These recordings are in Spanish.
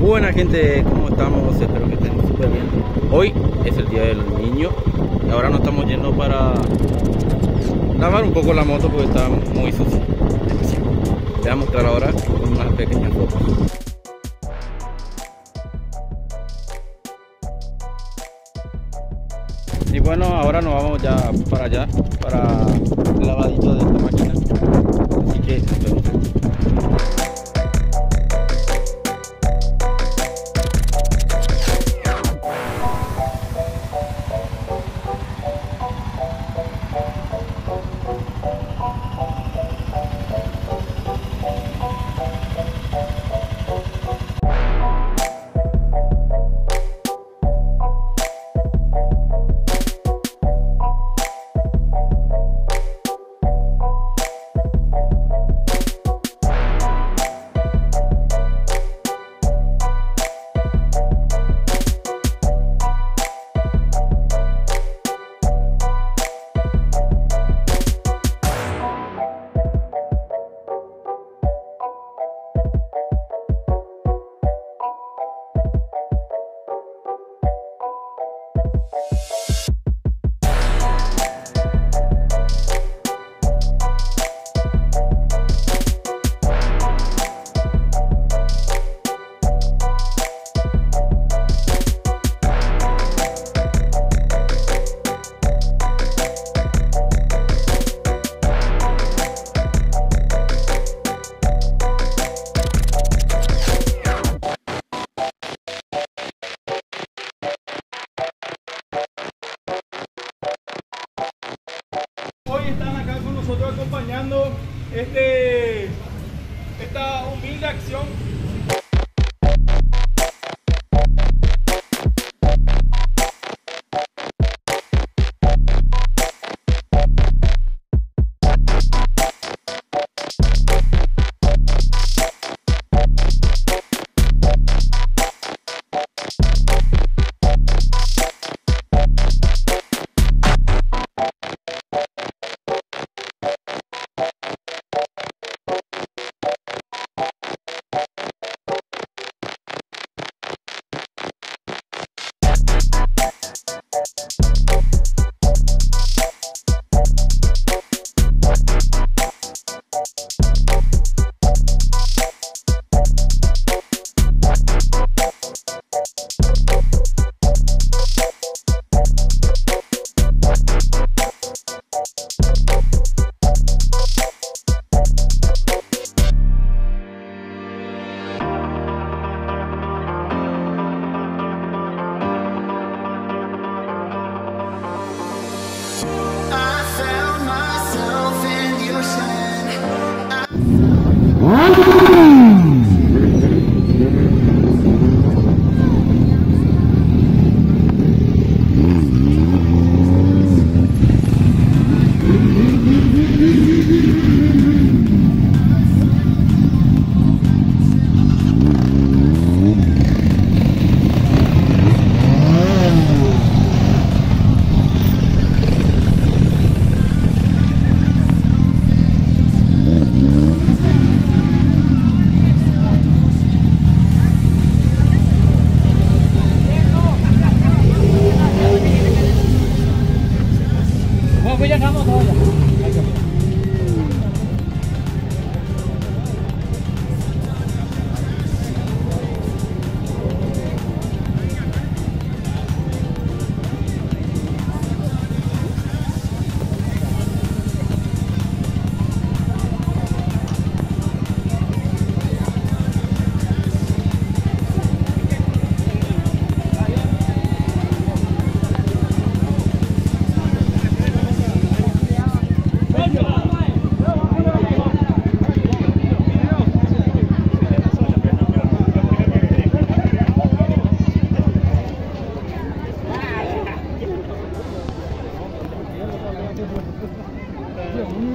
Buena gente, ¿cómo estamos? Espero que estén súper bien. Hoy es el día del niño y ahora nos estamos yendo para lavar un poco la moto porque está muy sucia. Les voy a mostrar ahora unas pequeñas fotos. Y bueno, ahora nos vamos ya para allá, para el lavadito de esta máquina. 死刑者と esta humilde acción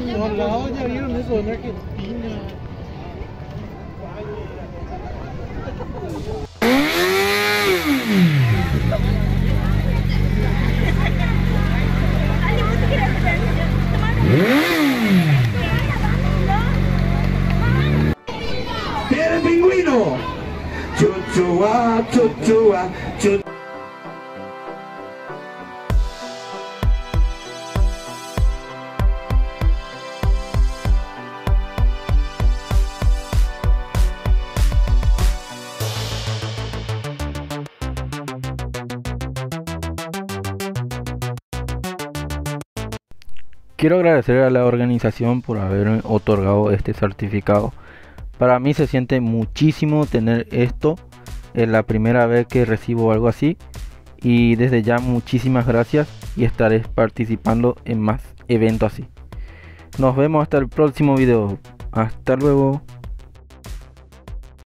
No, lado ya vieron eso en Argentina. ¡Viene el pingüino! Chuchua, chuchua, chuchua. Quiero agradecer a la organización por haberme otorgado este certificado. Para mí se siente muchísimo tener esto. Es la primera vez que recibo algo así. Y desde ya muchísimas gracias y estaré participando en más eventos así. Nos vemos hasta el próximo video. Hasta luego.